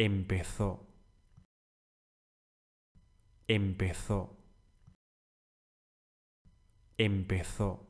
empezó, empezó, empezó.